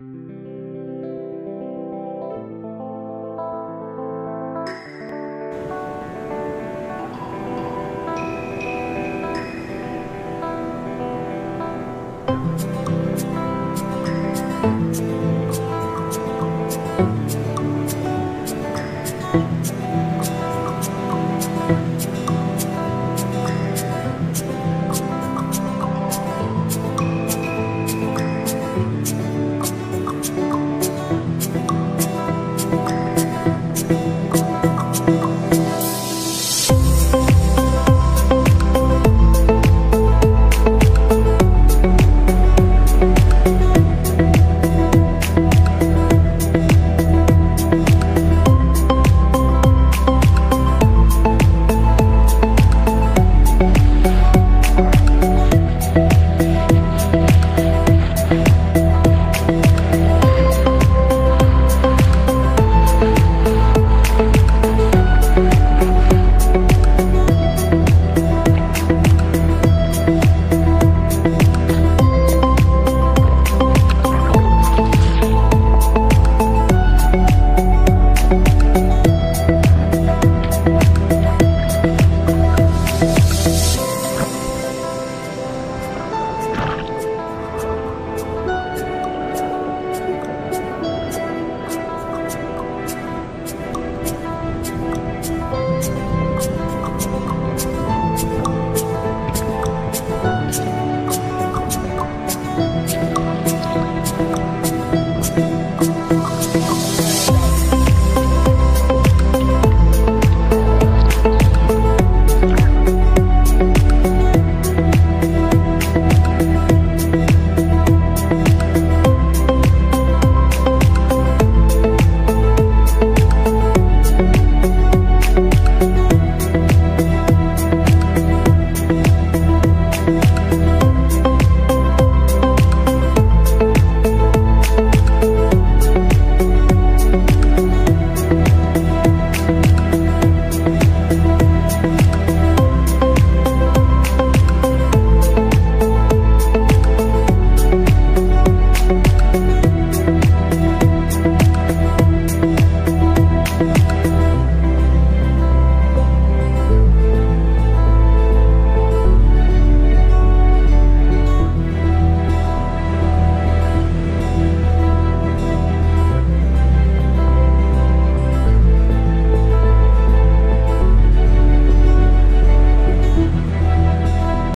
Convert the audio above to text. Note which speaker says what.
Speaker 1: you